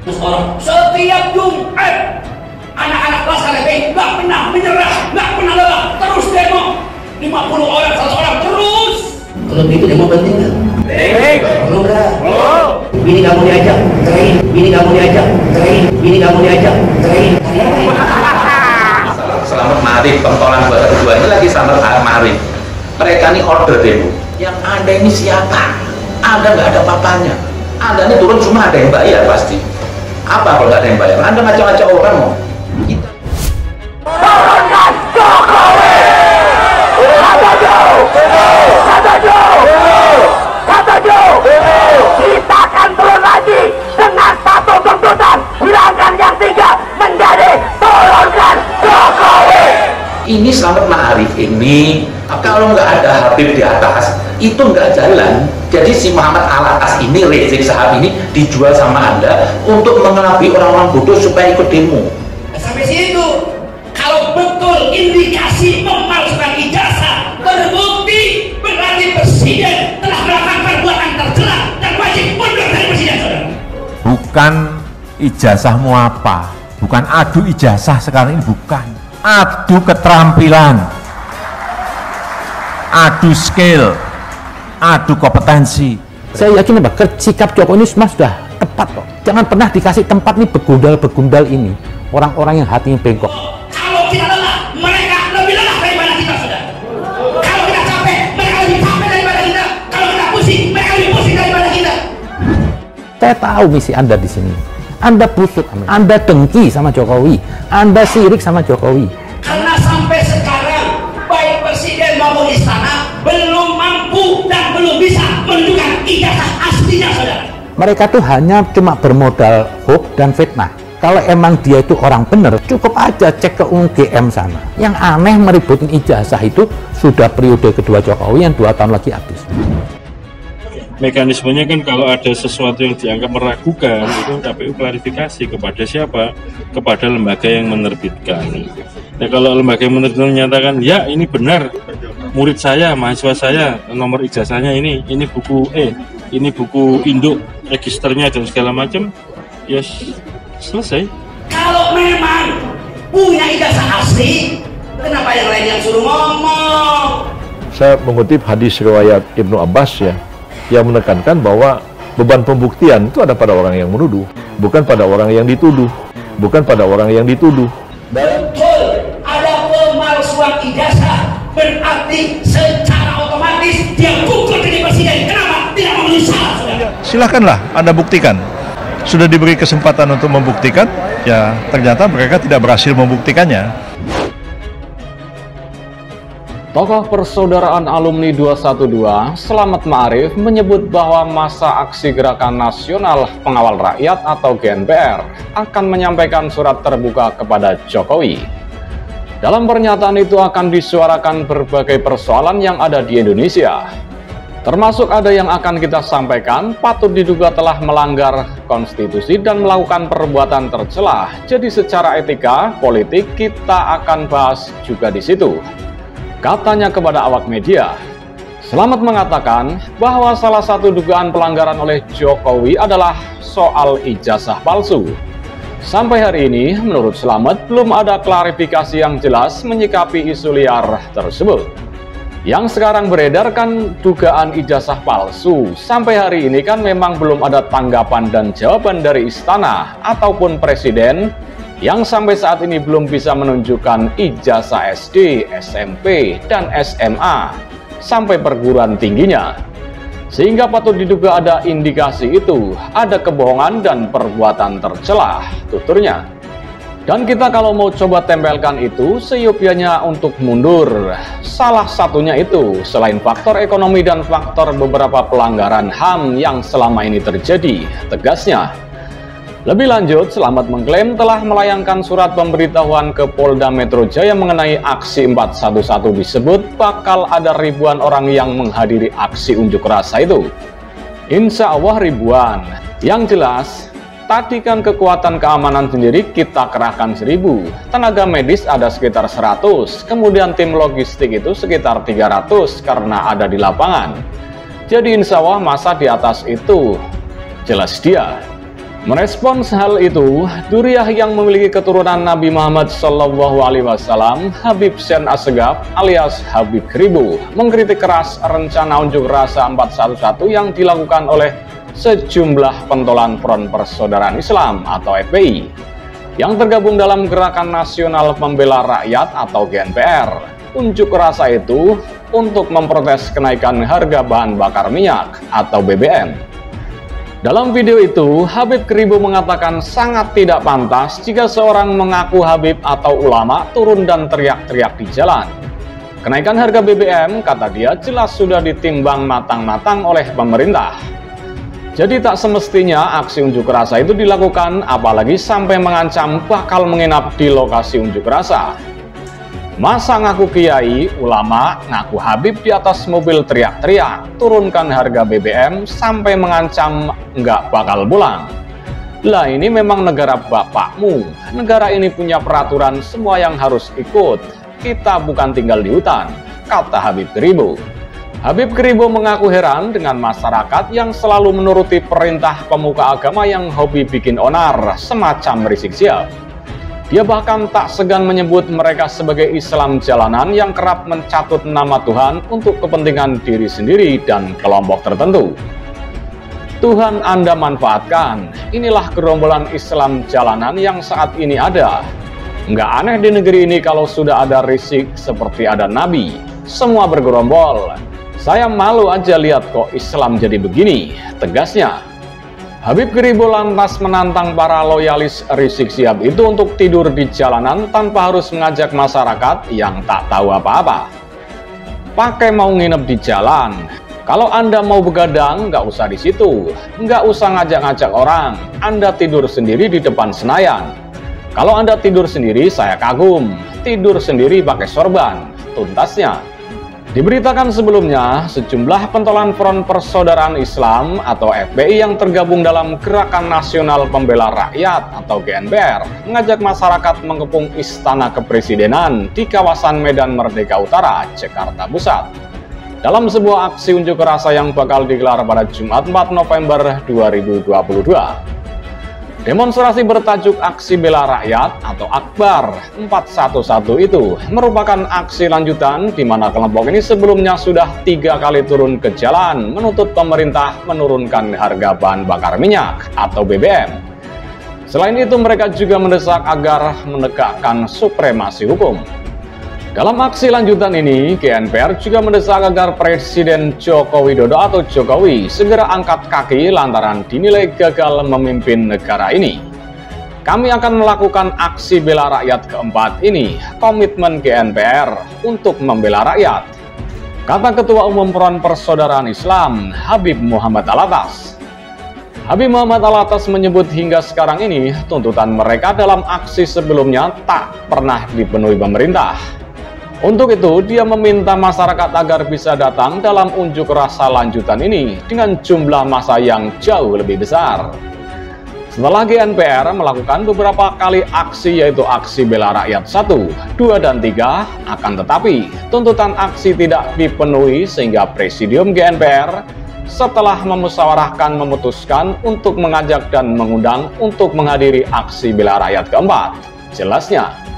Terus orang setiap Jumat anak-anak Laskar FPI nggak pernah menyerah, nggak pernah lelah, terus demo 50 orang, 100 orang terus. Kalau begitu demo penting nggak? Perlu nggak? Bini kamu diajak, train. Bini kamu diajak, train. Bini kamu diajak, train. selamat marif pentolan buat kedua ini lagi selamat marif mereka ini order demo yang ada ini siapa anda nggak ada papanya anda ini turun cuma ada yang bayar pasti apa kalau nggak ada yang bayar? Anda ngacau-ngacau orang mau? Kita Kita akan turun lagi dengan satu tuntutan hilangkan yang tiga menjadi turunkan Jokowi. ini selamat marif ini kalau nggak ada Habib di atas itu nggak jalan. Jadi si Muhammad al atas ini Rizik Sahab ini dijual sama anda untuk mengelabui orang-orang bodoh supaya ikut demo. Sampai situ, kalau betul indikasi memalsukan ijazah terbukti berarti presiden telah melakukan perbuatan tercela dan wajib mundur dari presiden, saudara. bukan ijazahmu apa bukan adu ijazah sekarang ini bukan. Adu keterampilan adu skill adu kompetensi Saya yakin apa? Sikap Jokowi ini semua sudah tepat kok. Jangan pernah dikasih tempat nih begundal-begundal ini. Orang-orang yang hatinya bengkok. Kalau kita lelah, mereka lebih lelah daripada kita, saudara. Kalau kita capek, mereka lebih capek daripada kita. Kalau kita pusing, mereka lebih pusing daripada kita. Saya tahu misi Anda di sini. Anda busuk, Anda dengki sama Jokowi, Anda sirik sama Jokowi. Mereka tuh hanya cuma bermodal hoax dan fitnah. Kalau emang dia itu orang benar, cukup aja cek ke UGM sana. Yang aneh meributin ijazah itu sudah periode kedua Jokowi yang dua tahun lagi habis. mekanismenya kan kalau ada sesuatu yang dianggap meragukan itu KPU klarifikasi kepada siapa kepada lembaga yang menerbitkan nah kalau lembaga yang menerbitkan menyatakan ya ini benar. Murid saya mahasiswa saya nomor ijazahnya ini ini buku E ini buku induk registernya dan segala macam. Ya s- selesai. Kalau memang punya ijazah asli, kenapa yang lain yang suruh ngomong? saya mengutip hadis riwayat Ibnu Abbas ya yang menekankan bahwa beban pembuktian itu ada pada orang yang menuduh bukan pada orang yang dituduh bukan pada orang yang dituduh. Betul, berarti secara otomatis dia pukul jadi presiden. Kenapa? Tidak memenuhi syarat, saudara. silahkanlah anda buktikan sudah diberi kesempatan untuk membuktikan ya ternyata mereka tidak berhasil membuktikannya Tokoh Persaudaraan Alumni 212, Selamat Ma'arif, menyebut bahwa masa aksi Gerakan Nasional Pengawal Rakyat atau GNPR akan menyampaikan surat terbuka kepada Jokowi. Dalam pernyataan itu akan disuarakan berbagai persoalan yang ada di Indonesia. Termasuk ada yang akan kita sampaikan patut diduga telah melanggar konstitusi dan melakukan perbuatan tercela. Jadi secara etika, politik kita akan bahas juga di situ. Katanya kepada awak media, Selamat mengatakan bahwa salah satu dugaan pelanggaran oleh Jokowi adalah soal ijazah palsu. Sampai hari ini, menurut Selamat, belum ada klarifikasi yang jelas menyikapi isu liar tersebut. Yang sekarang beredar kan dugaan ijazah palsu. Sampai hari ini kan memang belum ada tanggapan dan jawaban dari istana ataupun presiden yang sampai saat ini belum bisa menunjukkan ijazah SD, SMP, dan SMA sampai perguruan tingginya. Sehingga patut diduga ada indikasi itu, ada kebohongan dan perbuatan tercela, tuturnya. Dan kita kalau mau coba tempelkan itu, seyupianya untuk mundur. Salah satunya itu, selain faktor ekonomi dan faktor beberapa pelanggaran HAM yang selama ini terjadi, tegasnya. Lebih lanjut, Selamat mengklaim telah melayangkan surat pemberitahuan ke Polda Metro Jaya mengenai aksi 411 disebut bakal ada ribuan orang yang menghadiri aksi unjuk rasa itu. Insya Allah ribuan. Yang jelas, tadi kan kekuatan keamanan sendiri kita kerahkan 1000. Tenaga medis ada sekitar 100, kemudian tim logistik itu sekitar 300 karena ada di lapangan. Jadi insya Allah masa di atas itu jelas dia. Merespons hal itu, Duriah yang memiliki keturunan Nabi Muhammad Shallallahu Alaihi Wasallam, Habib Sen Asegaf alias Habib Kribu, mengkritik keras rencana unjuk rasa 411 yang dilakukan oleh sejumlah pentolan Front Persaudaraan Islam atau FPI yang tergabung dalam Gerakan Nasional Pembela Rakyat atau GNPR. Unjuk rasa itu untuk memprotes kenaikan harga bahan bakar minyak atau BBM. Dalam video itu, Habib Keribu mengatakan sangat tidak pantas jika seorang mengaku Habib atau ulama turun dan teriak-teriak di jalan. Kenaikan harga BBM, kata dia, jelas sudah ditimbang matang-matang oleh pemerintah. Jadi tak semestinya aksi unjuk rasa itu dilakukan, apalagi sampai mengancam bakal menginap di lokasi unjuk rasa. Masa ngaku kiai, ulama, ngaku Habib di atas mobil teriak-teriak, turunkan harga BBM sampai mengancam nggak bakal pulang. Lah ini memang negara bapakmu, negara ini punya peraturan semua yang harus ikut. Kita bukan tinggal di hutan, kata Habib Keribu. Habib Keribu mengaku heran dengan masyarakat yang selalu menuruti perintah pemuka agama yang hobi bikin onar, semacam risik siap. Dia bahkan tak segan menyebut mereka sebagai Islam jalanan yang kerap mencatut nama Tuhan untuk kepentingan diri sendiri dan kelompok tertentu. Tuhan Anda manfaatkan, inilah gerombolan Islam jalanan yang saat ini ada. Nggak aneh di negeri ini kalau sudah ada risik seperti ada Nabi, semua bergerombol. Saya malu aja lihat kok Islam jadi begini, tegasnya. Habib Keribo lantas menantang para loyalis Rizik Sihab itu untuk tidur di jalanan tanpa harus mengajak masyarakat yang tak tahu apa-apa. Pakai mau nginep di jalan. Kalau Anda mau begadang, nggak usah di situ. Nggak usah ngajak-ngajak orang. Anda tidur sendiri di depan Senayan. Kalau Anda tidur sendiri, saya kagum. Tidur sendiri pakai sorban. Tuntasnya. Diberitakan sebelumnya, sejumlah pentolan Front Persaudaraan Islam atau FPI yang tergabung dalam Gerakan Nasional Pembela Rakyat atau GNPR mengajak masyarakat mengepung Istana Kepresidenan di kawasan Medan Merdeka Utara, Jakarta Pusat. Dalam sebuah aksi unjuk rasa yang bakal digelar pada Jumat 4 November 2022. Demonstrasi bertajuk Aksi Bela Rakyat atau Akbar 411 itu merupakan aksi lanjutan di mana kelompok ini sebelumnya sudah tiga kali turun ke jalan menuntut pemerintah menurunkan harga bahan bakar minyak atau BBM. Selain itu mereka juga mendesak agar menegakkan supremasi hukum. Dalam aksi lanjutan ini, GNPR juga mendesak agar Presiden Joko Widodo atau Jokowi segera angkat kaki lantaran dinilai gagal memimpin negara ini. Kami akan melakukan aksi bela rakyat keempat ini, komitmen GNPR untuk membela rakyat. Kata Ketua Umum Front Persaudaraan Islam, Habib Muhammad Alatas. Habib Muhammad Alatas menyebut hingga sekarang ini tuntutan mereka dalam aksi sebelumnya tak pernah dipenuhi pemerintah. Untuk itu, dia meminta masyarakat agar bisa datang dalam unjuk rasa lanjutan ini dengan jumlah masa yang jauh lebih besar. Setelah GNPR melakukan beberapa kali aksi yaitu aksi bela rakyat 1, 2, dan 3, akan tetapi tuntutan aksi tidak dipenuhi sehingga Presidium GNPR setelah memusyawarahkan memutuskan untuk mengajak dan mengundang untuk menghadiri aksi bela rakyat keempat. Jelasnya,